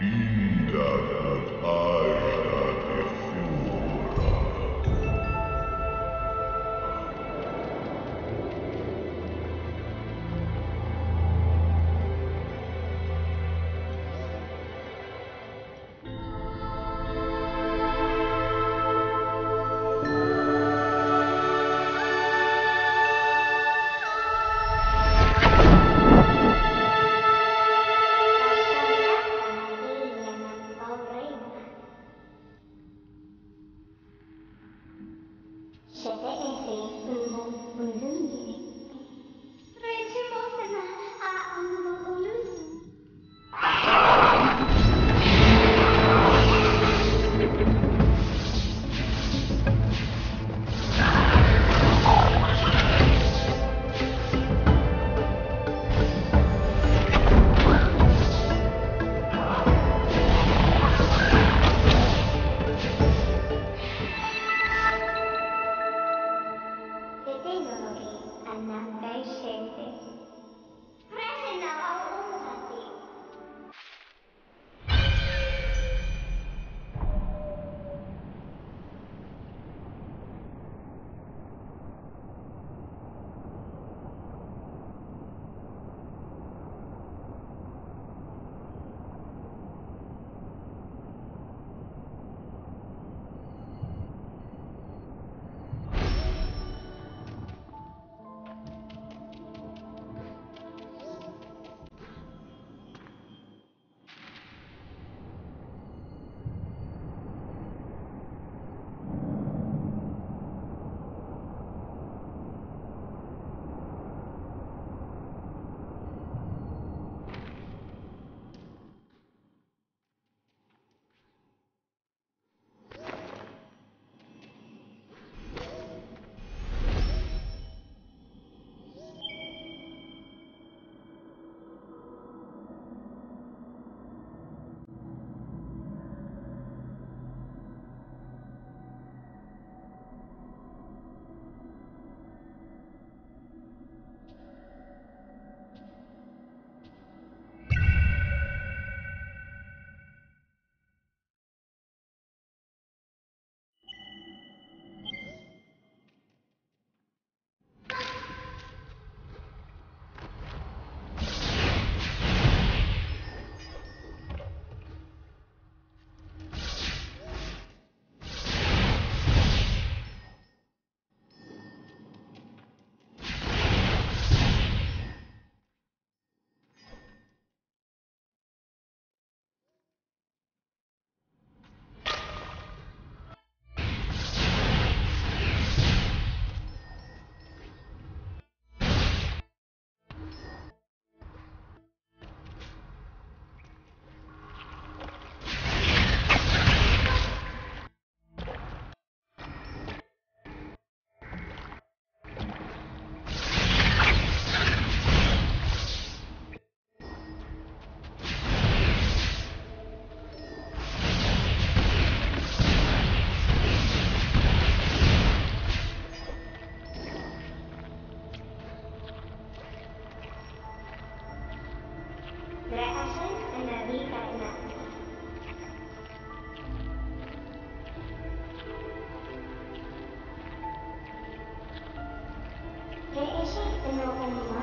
Mm. 没有。